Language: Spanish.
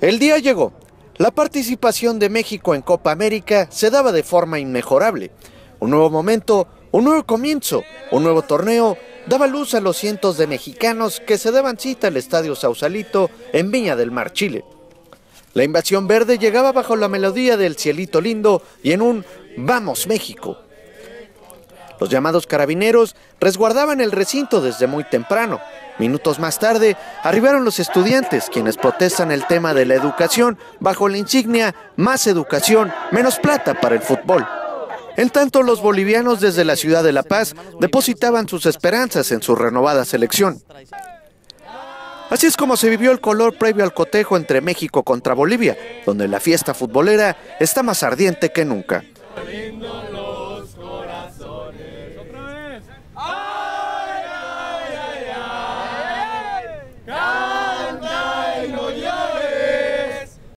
El día llegó. La participación de México en Copa América se daba de forma inmejorable. Un nuevo momento, un nuevo comienzo, un nuevo torneo daba luz a los cientos de mexicanos que se daban cita al Estadio Sausalito en Viña del Mar, Chile. La invasión verde llegaba bajo la melodía del cielito lindo y en un Vamos México. Los llamados carabineros resguardaban el recinto desde muy temprano. Minutos más tarde arribaron los estudiantes, quienes protestan el tema de la educación bajo la insignia Más educación, menos plata para el fútbol. En tanto, los bolivianos desde la ciudad de La Paz depositaban sus esperanzas en su renovada selección. Así es como se vivió el color previo al cotejo entre México contra Bolivia, donde la fiesta futbolera está más ardiente que nunca.